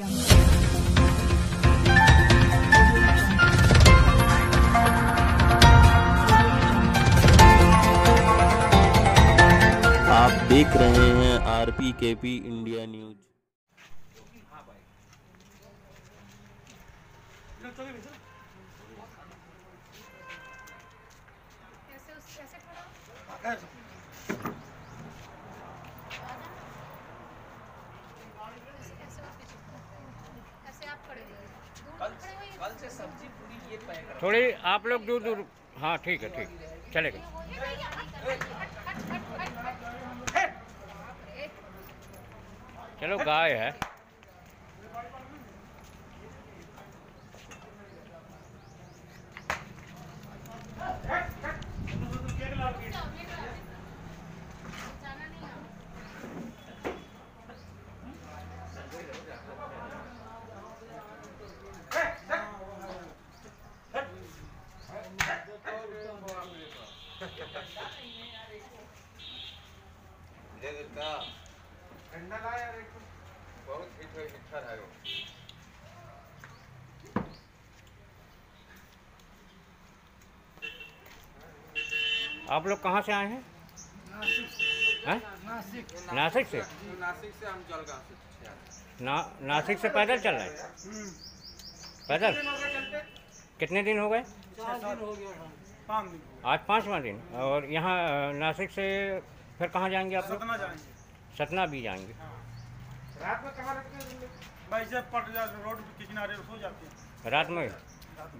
आप देख रहे हैं R P K P India news थोड़ी आप लोग दूर दूर। हाँ ठीक है ठीक। चलेगा। चलो गाय है। बहुत हिट है है वो आप लोग कहाँ से आए हैं हैं? नासिक से नासिक से हम जलगांव से ना नासिक से पैदल चल रहे हैं पैदल कितने दिन हो गए आज पाँचवा दिन और यहाँ नासिक से फिर कहाँ जाएँगे आप सतना जाएँगे। सतना भी जाएँगे। रात में कहाँ रखते हैं? भाई जब पट रोड के किनारे सो जाते हैं। रात में?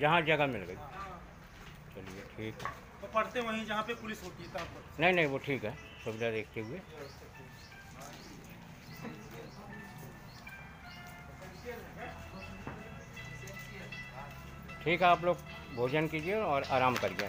जहाँ जगह मिल गई। चलिए ठीक है। तो पढ़ते वहीं जहाँ पे पुलिस होती है पर नहीं नहीं वो ठीक है। सुविधा देखते हुए। ठीक है आप लोग भोजन कीजिए और आराम करिए।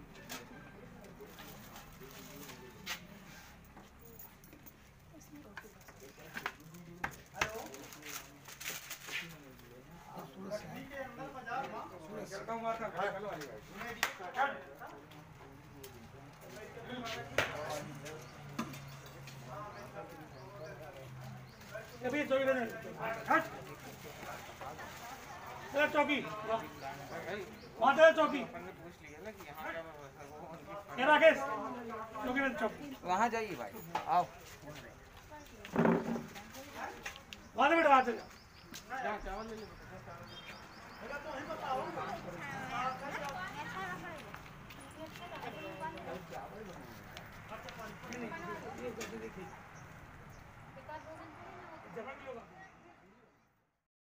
अभी चौकी देने हट चलो चौकी वहाँ चलो चौकी ये राकेश चौकी चौकी वहाँ जाइए भाई। आओ। वहाँ से बेटा वहाँ से। जगह नहीं Tranquilo,